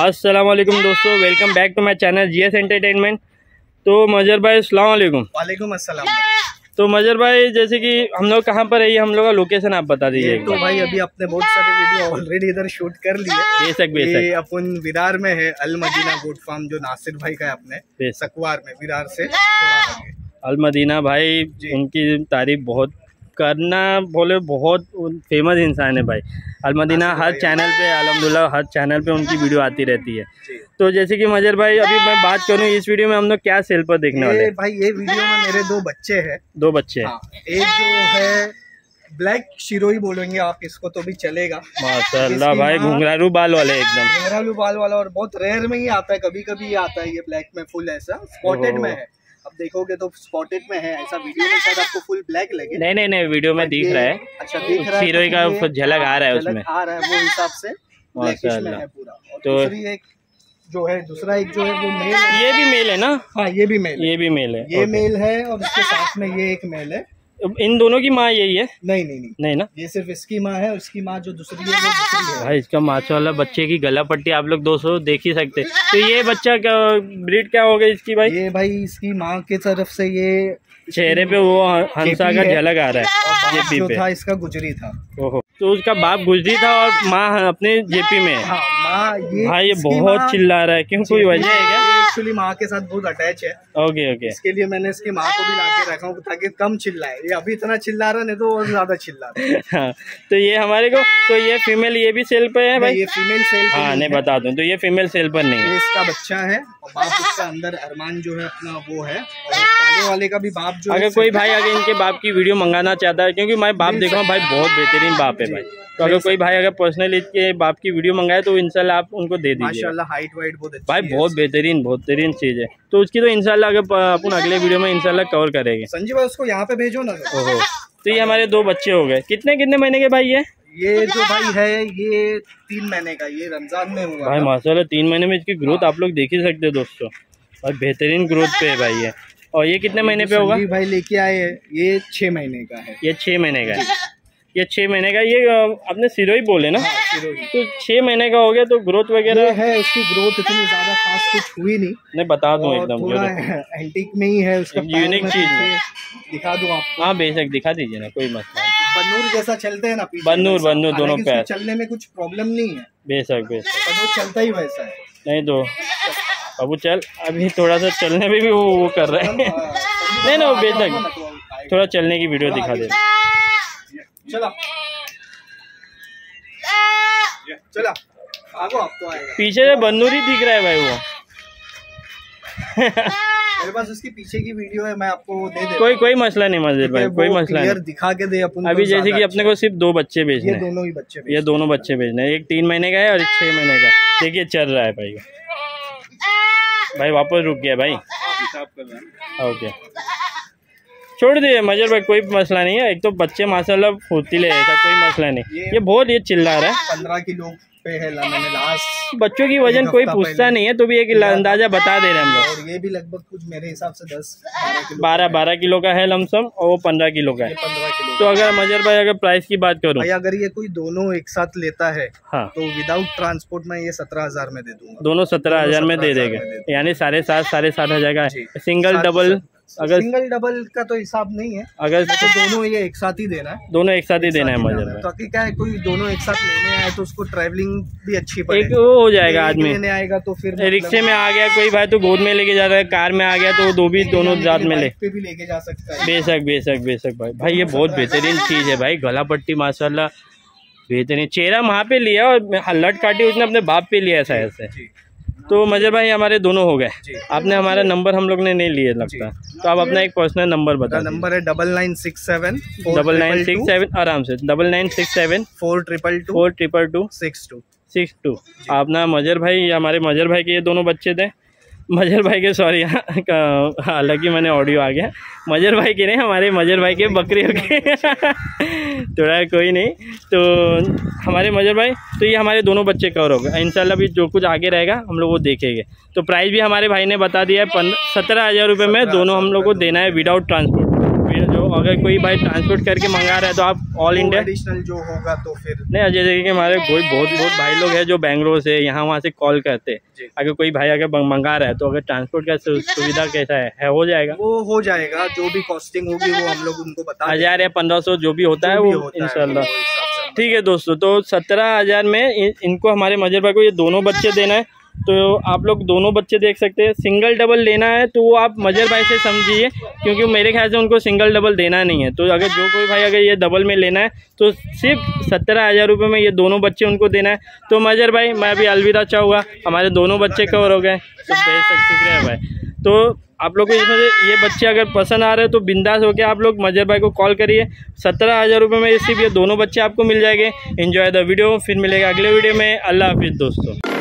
अस्सलाम वालेकुम दोस्तों welcome back to my channel GS entertainment तो मजर भाई अस्सलाम वालेकुम वालेकुम अस्सलाम। तो मजर भाई जैसे कि हम लोग कहाँ पर है ये हम लोग का लोकेशन आप बता दीजिए। तो भाई अभी अपने बहुत सारे वीडियो ऑलरेडी इधर शूट कर लिए। बेशक ये बेशक अपन विरार में है अल मदीना गोट फार्म जो नासिर भाई का है अपने सकवार में विरार से। थोड़ा आगे। अलमदीना भाई। उनकी तारीफ़ बहुत करना बोले बहुत फ़ेमस इंसान है भाई। अलमदीना हर चैनल पे अलहमदुल्ला हर चैनल पे उनकी वीडियो आती रहती है। तो जैसे कि मजर भाई अभी मैं बात करूँ इस वीडियो में हम लोग क्या सेल पर देखने वाले हैं? भाई ये वीडियो में मेरे दो बच्चे हैं। दो बच्चे हैं। हाँ, एक जो है ब्लैक शिरोई बोलेंगे आप इसको तो भी चलेगा। माशाल्लाह भाई माँ- घुंघरारू बाल वाले एकदम। घुंघरालू बाल वाला और बहुत रेयर में ही आता है कभी कभी ही आता है ये ब्लैक में फुल ऐसा स्पॉटेड में है। अब देखोगे तो स्पॉटेड में है ऐसा वीडियो में शायद आपको फुल ब्लैक लगे। नहीं नहीं नहीं वीडियो में दिख रहा है। अच्छा दिख रहा है तो का झलक आ रहा है उसमें। आ रहा है वो हिसाब से माशाल्लाह। है पूरा। तो- एक जो है दूसरा एक जो है वो मेल ये भी मेल है ना? हाँ ये भी मेल है। ये भी मेल है ये मेल है और उसके साथ में ये एक मेल है। इन दोनों की माँ यही है? नहीं नहीं नहीं। नहीं ना? ये सिर्फ़ इसकी माँ है उसकी माँ जो दूसरी है वो दूसरी है। भाई इसका माशाल्लाह बच्चे की गला पट्टी आप लोग दोस्तों देख ही सकते। हैं। तो ये बच्चा क्या ब्रीड क्या हो होगा इसकी भाई? ये भाई इसकी माँ की तरफ़ से ये चेहरे पे वो हंसा का झलक आ रहा है जेपी जो पे। था इसका गुजरी था। ओहो। तो उसका बाप गुजरी था और माँ अपने जेपी में हाँ। माँ ये भाई ये बहुत चिल्ला रहा है। क्यों? कोई वजह है क्या? एक्चुअली माँ के साथ बहुत अटैच है। ओके ओके इसके लिए मैंने इसकी माँ को भी ला के रखा हूँ ताकि कम चिल्लाए। ये अभी इतना चिल्ला रहा नहीं तो और ज़्यादा चिल्ला रहा है। हाँ तो ये हमारे को तो ये फीमेल ये भी सेल पर है भाई? ये फीमेल सेल हाँ नहीं नहीं बता दू। तो ये फीमेल सेल पर नहीं है। इसका बच्चा है और बाप उसका अंदर अरमान जो है अपना वो है वाले का भी बाप जो है अगर कोई भाई अगर इनके बाप की वीडियो मंगाना चाहता है क्योंकि मैं बाप देखा हूँ भाई बहुत बेहतरीन बाप है भाई। तो अगर कोई भाई अगर पर्सनली इसके बाप की वीडियो मंगाए तो इंशाल्लाह आप उनको दे दीजिए माशाल्लाह हाइट वाइट बहुत अच्छी भाई बहुत बेहतरीन बेहतरीन चीज़ है। तो उसकी तो इंशाल्लाह अगर अपन अगले वीडियो में इनशाला कवर करेंगे। संजीव भाई उसको यहाँ पे भेजो ना। ओहो। तो ये हमारे दो बच्चे हो गए। कितने कितने महीने के भाई ये? ये जो भाई है ये तीन महीने का ये रमज़ान में हुआ भाई। माशाल्लाह तीन महीने में इसकी ग्रोथ आप लोग देख ही सकते हो दोस्तों। और बेहतरीन ग्रोथ पे है भाई ये। और ये कितने महीने पे होगा? भाई लेके आए हैं। ये छह महीने का है। ये छः महीने का है। ये छः महीने का ये आपने सिरोही बोले ना? तो छः महीने का हो गया तो ग्रोथ वगैरह? है उसकी ग्रोथ इतनी ज़्यादा खास कुछ हुई नहीं। नहीं बता दूँ एकदम एंटीक में ही है उसका में चीज़ है। दिखा दूँ आपको। हाँ बेशक दिखा दीजिए ना कोई मसला नहीं। बन्नूर जैसा चलते हैं ना बन्नूर, बन्नूर, दोनों पैर। चलने में कुछ प्रॉब्लम नहीं है। बेशक बेशक। चलता ही वैसा है। नहीं तो अबू चल अभी थोड़ा सा चलने में भी वो वो कर रहे हैं। नहीं ना वो बेतक थोड़ा चलने की वीडियो दिखा दे। चला। चला। आगो आपको आएगा। पीछे से बंदूर दिख रहा है भाई वो। मेरे पास उसकी पीछे की वीडियो है मैं आपको वो दे कोई कोई मसला नहीं मस्जिद भाई कोई मसला नहीं। दिखा के दे अपन अभी जैसे कि अपने को सिर्फ़ दो बच्चे भेजने ये दोनों ही बच्चे ये दोनों बच्चे भेजने एक तीन महीने का है और एक छह महीने का। देखिए चल रहा है भाई। भाई वापस रुक गया भाई। ओके। छोड़ दिए मजर भाई कोई मसला नहीं है। एक तो बच्चे माशाल्लाह फुर्तीले ऐसा कोई मसला नहीं। ये- बहुत ये चिल्ला रहा है। पंद्रह किलो पे है मैंने लास्ट बच्चों की वज़न कोई पूछता नहीं है तो भी एक अंदाज़ा बता दे रहे हम लोग। ये भी लगभग कुछ मेरे हिसाब से दस बारह बारह किलो का है लमसम और वो पंद्रह किलो का है। किलो तो अगर मजर भाई अगर प्राइस की बात करूँ। अगर ये कोई दोनों एक साथ लेता है हाँ। तो विदाउट ट्रांसपोर्ट में ये सत्रह हज़ार में दे दूँगा। दोनों सत्रह हज़ार में दे देगा। यानी साढ़े सात साढ़े सात हज़ार का सिंगल डबल अगर सिंगल डबल का तो हिसाब नहीं है। अगर तो दोनों ये एक साथ ही देना है। दोनों एक साथ ही देना है मजर ताकि क्या है कोई दोनों एक साथ लेने आए तो उसको ट्रैवलिंग भी अच्छी पड़े। एक वो हो जाएगा आदमी। लेने आएगा तो फिर मतलब रिक्शे में आ गया कोई भाई तो गोद में लेके जा रहा है कार में आ गया तो दो भी दोनों साथ में ले। भी लेके जा सकता है। बेशक बेशक बेशक भाई। भाई ये बहुत बेहतरीन चीज़ है भाई गला पट्टी माशाला बेहतरीन। चेहरा वहाँ पे लिया और लट काटी उसने अपने बाप पे लिया ऐसा ऐसे जी। तो मजर भाई हमारे दोनों हो गए। आपने हमारा नंबर हम लोग ने नहीं लिए लगता। तो आप अपना एक पर्सनल नंबर बता नंबर है double nine six seven double nine six seven आराम से। Double nine six seven four triple two four triple two six two six two अपना मजर भाई हमारे मजर भाई के ये दोनों बच्चे थे। मजर भाई के सॉरी हालाँकि मैंने ऑडियो आ गया। मजर भाई के नहीं, हमारे मजर भाई के बकरियों के। थोड़ा कोई नहीं। तो हमारे मजर भाई तो ये हमारे दोनों बच्चे कवर हो गए। इनशाला भी जो कुछ आगे रहेगा, हम लोग वो देखेंगे। तो प्राइस भी हमारे भाई ने बता दिया है पंद्रह सत्रह हज़ार रुपये में दोनों हम लोग को देना है विदाउट ट्रांसपोर्ट अगर कोई भाई ट्रांसपोर्ट करके मंगा रहा है तो आप ऑल इंडिया एडिशनल जो होगा तो फिर नहीं अजय देखिए कि हमारे कोई बहुत बहुत भाई लोग हैं जो बैंगलोर से यहाँ वहाँ से कॉल करते। हैं अगर कोई भाई अगर मंगा रहा है तो अगर ट्रांसपोर्ट का सुविधा कैसा है, है हो जाएगा। वो हो जाएगा जो भी कॉस्टिंग होगी वो हम लोग उनको बता हज़ार या पंद्रह सौ जो भी होता है वो हम- ठीक है दोस्तों तो सत्रह हज़ार में इनको हमारे मजर भाई को ये दोनों बच्चे देना है। तो आप लोग दोनों बच्चे देख सकते हैं। सिंगल डबल लेना है तो वो आप मजर भाई से समझिए, क्योंकि मेरे ख्याल से उनको सिंगल डबल देना नहीं है। तो अगर जो कोई भाई अगर ये डबल में लेना है तो सिर्फ़ सत्रह हज़ार रुपये में ये दोनों बच्चे उनको देना है। तो मजर भाई, मैं अभी अलविदा चाहूँगा। हमारे दोनों बच्चे कवर हो गए तो बेहद शुक्रिया भाई। तो आप लोग को इसमें से ये बच्चे अगर पसंद आ रहे हैं तो बिंदास होकर आप लोग मजर भाई को कॉल करिए। सत्रह हज़ार रुपये में सिर्फ़ ये दोनों बच्चे आपको मिल जाएँगे। इन्जॉय द वीडियो फिर मिलेगा अगले वीडियो में। अल्लाह हाफिज़ दोस्तों।